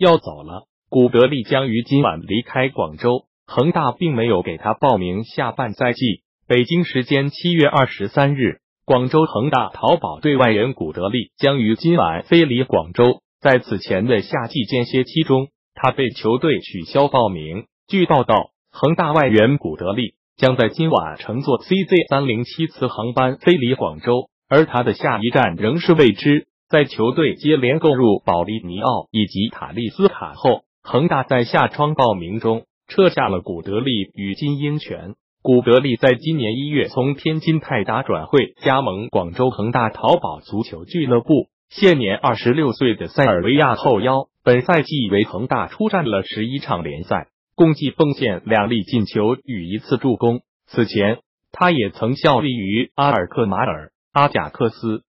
要走了。古德利将于今晚离开广州，恒大并没有给他报名下半赛季。北京时间七月二十三日，广州恒大淘宝队外援古德利将于今晚飞离广州。在此前的夏季间歇期中，他被球队取消报名。据报道，恒大外援古德利将在今晚乘坐 CZ 三零七次航班飞离广州，而他的下一站仍是未知。在球队接连购入保利尼奥以及塔利斯卡后，恒大在夏窗报名中撤下了古德利与金英权。古德利在今年一月从天津泰达转会加盟广州恒大淘宝足球俱乐部，现年二十六岁的塞尔维亚后腰，本赛季为恒大出战了十一场联赛，共计奉献两粒进球与一次助攻。此前，他也曾效力于阿尔克马尔、阿贾克斯、